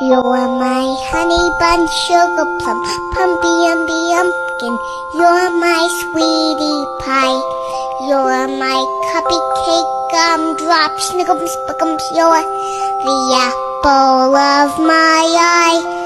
You're my honey bun, sugar plum, pumpy umby umpkin. You're my sweetie pie. You're my cupcake gumdrop, snickums, buckums. You're the apple of my eye.